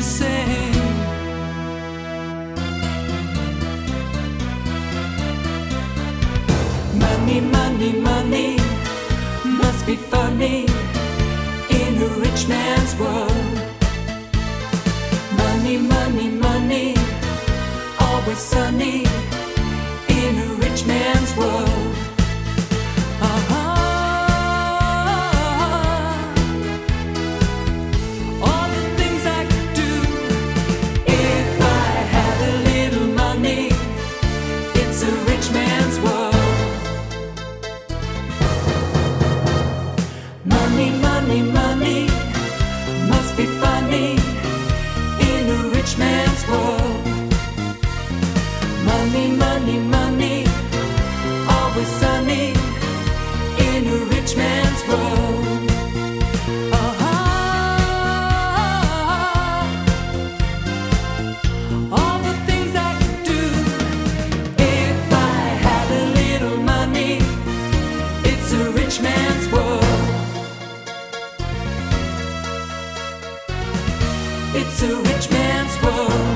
to say. Money, money, money must be funny in a rich man's world. Money, money, money, always sunny in a rich man's world. It's a rich man's world.